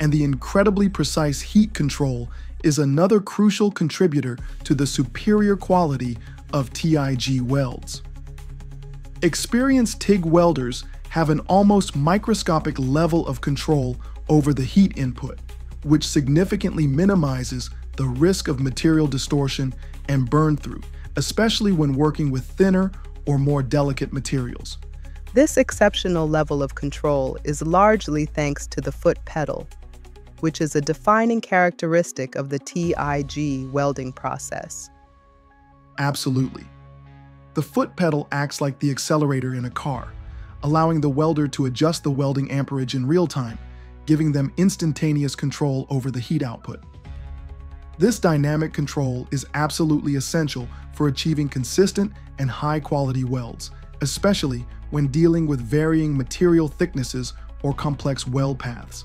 and the incredibly precise heat control is another crucial contributor to the superior quality of TIG welds. Experienced TIG welders have an almost microscopic level of control over the heat input, which significantly minimizes the risk of material distortion and burn through, especially when working with thinner or more delicate materials. This exceptional level of control is largely thanks to the foot pedal, which is a defining characteristic of the TIG welding process. Absolutely. The foot pedal acts like the accelerator in a car, allowing the welder to adjust the welding amperage in real time, giving them instantaneous control over the heat output. This dynamic control is absolutely essential for achieving consistent and high-quality welds, especially when dealing with varying material thicknesses or complex weld paths.